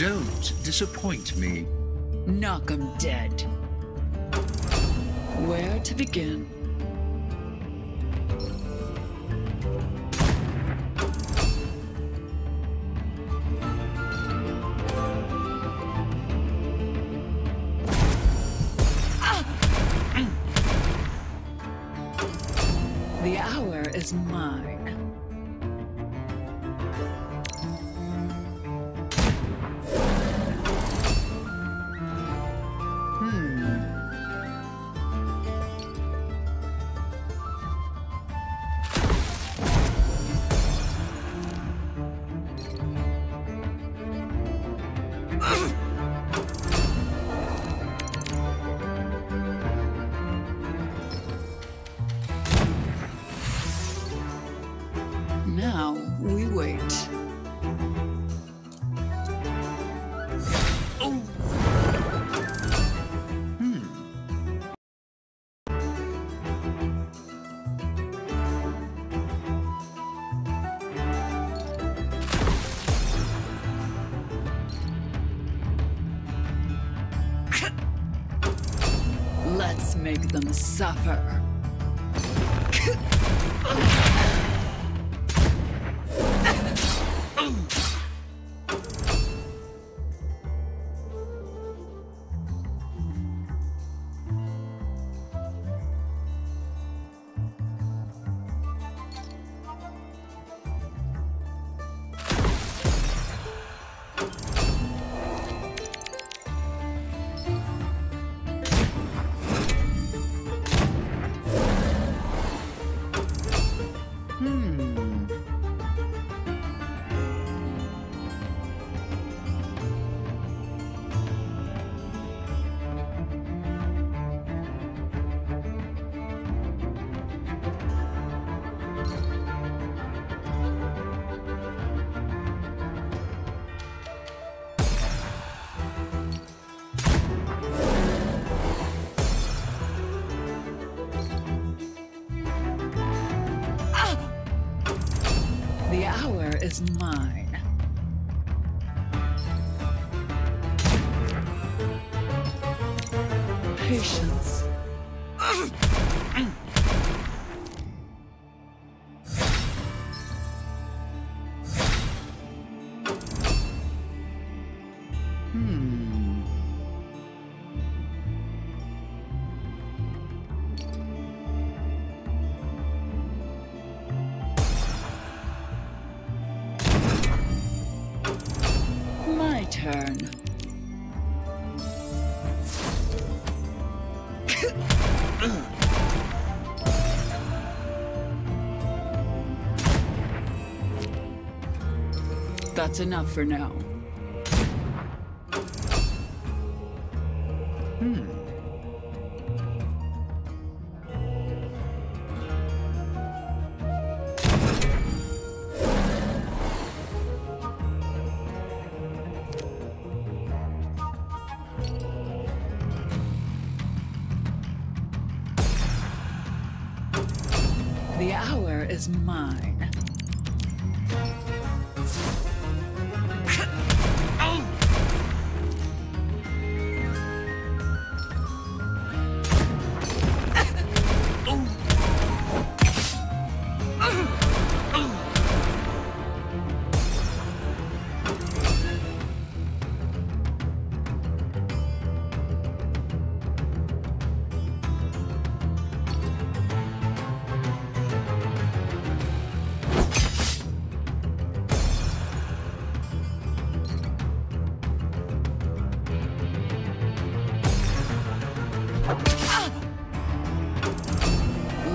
Don't disappoint me. Knock 'em dead. Where to begin? Ah! The hour is mine. Hmm. Let's make them suffer. Hmm. The hour is mine. Patience. Turn. That's enough for now. The hour is mine.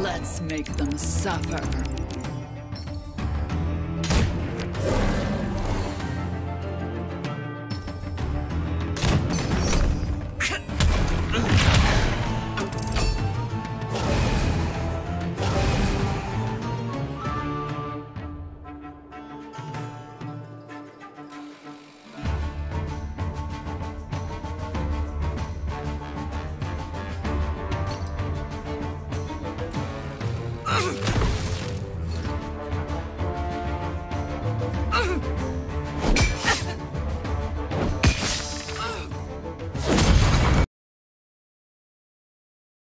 Let's make them suffer. Ugh!